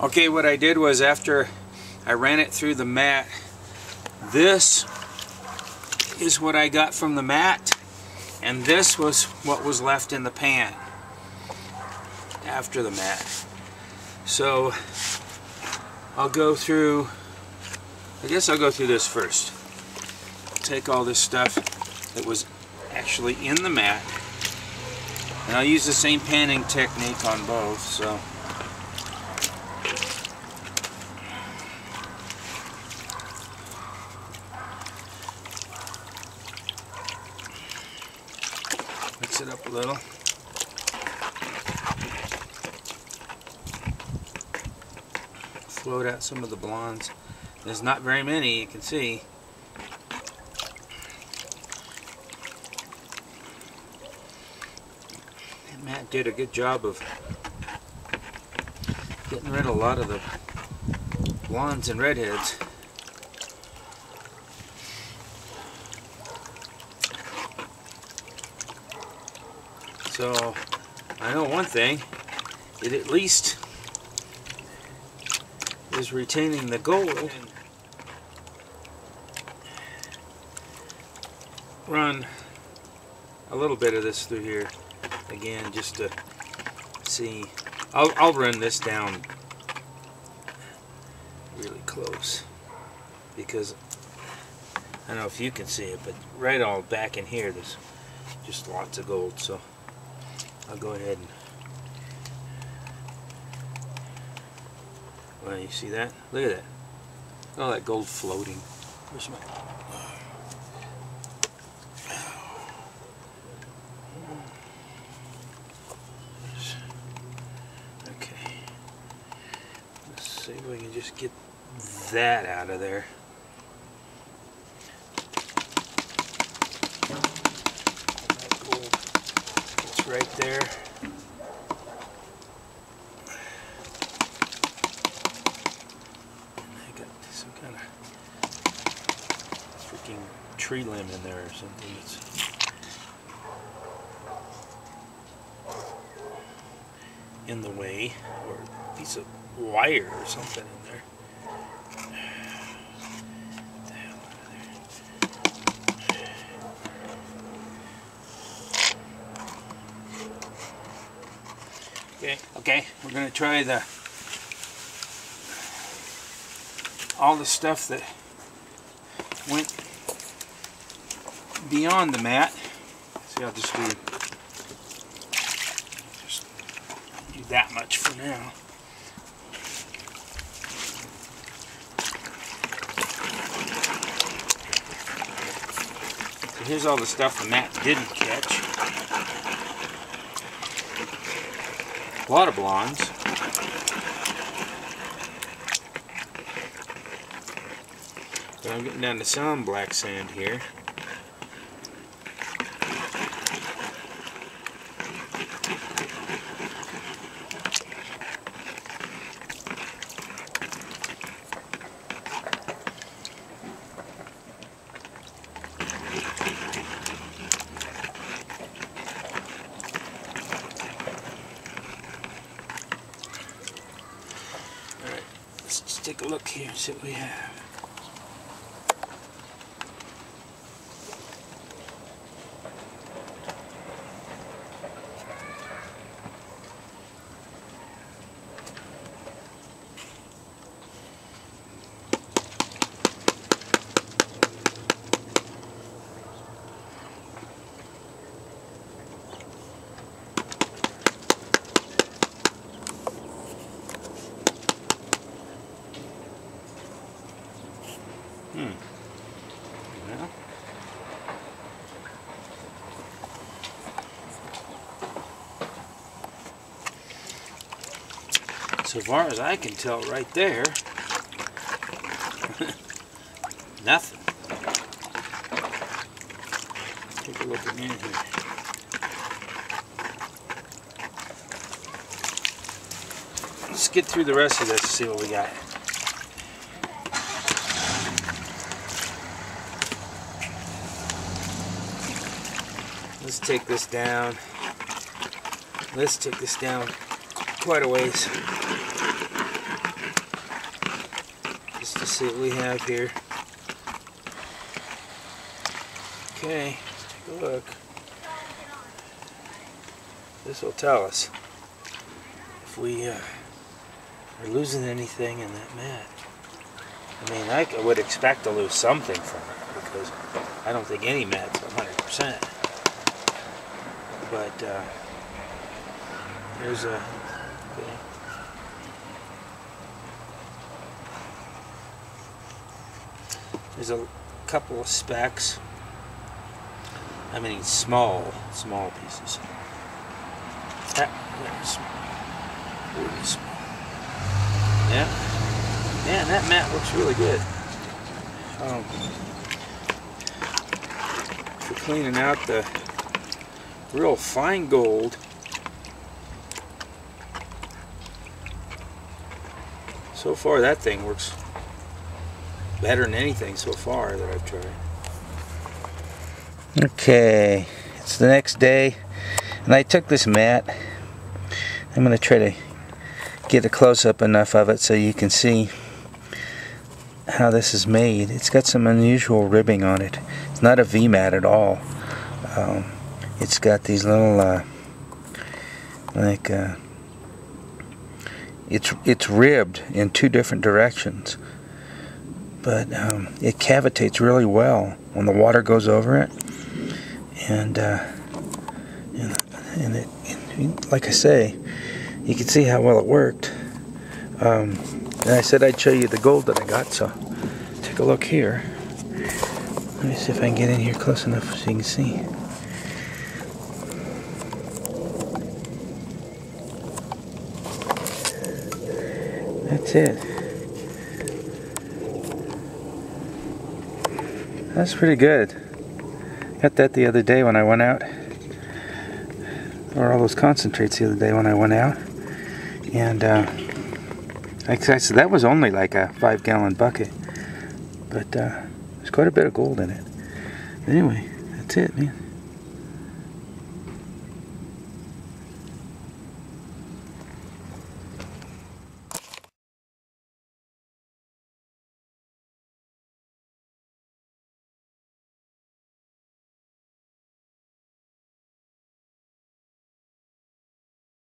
Okay, what I did was after I ran it through the mat, this is what I got from the mat, and this was what was left in the pan after the mat. So I'll go through, I guess I'll go through this first. Take all this stuff that was actually in the mat, and I'll use the same panning technique on both, so. It up a little. Float out some of the blondes. There's not very many, you can see. And mat did a good job of getting rid of a lot of the blondes and redheads. So, I know one thing, it at least is retaining the gold. Run a little bit of this through here again just to see. I'll, I'll run this down really close because I don't know if you can see it, but right all back in here there's just lots of gold. So I'll go ahead and well you see that? Look at that. All that gold floating. Where's my Okay. Let's see if we can just get that out of there. That gold It's right there. And I got some kind of freaking tree limb in there or something. It's in the way, or a piece of wire or something in there. Get the hell out of there. Okay, okay, we're gonna try the all the stuff that went beyond the mat. See, I'll just do just do that much for now. Here's all the stuff the mat didn't catch. A lot of blondes. But I'm getting down to some black sand here. Alright, let's just take a look here and see what we have. Hmm. Well. So far as I can tell right there, nothing. Take a look again here. Let's get through the rest of this to see what we got. Let's take this down. Let's take this down quite a ways. Just to see what we have here. Okay, let's take a look. This will tell us if we uh, are losing anything in that mat. I mean, I would expect to lose something from it because I don't think any mat's 100%. But uh, there's a there's a couple of specks. I mean, small, small pieces. That, there's really small. Yeah. Man, that mat looks really good. Um, for cleaning out the real fine gold. So far that thing works better than anything so far that I've tried. Okay, it's the next day and I took this mat. I'm going to try to get a close-up enough of it so you can see how this is made. It's got some unusual ribbing on it. It's not a V-mat at all. Um, it's got these little uh, like uh, it's it's ribbed in two different directions but um, it cavitates really well when the water goes over it and uh, and, and it, like I say you can see how well it worked um, and I said I'd show you the gold that I got, so take a look here. Let me see if I can get in here close enough so you can see. That's it. That's pretty good. Got that the other day when I went out. Or all those concentrates the other day when I went out. And uh, like I said, that was only like a five gallon bucket. But uh, there's quite a bit of gold in it. Anyway, that's it, man.